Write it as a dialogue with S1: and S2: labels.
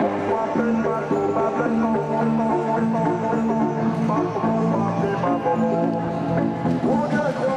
S1: One, two,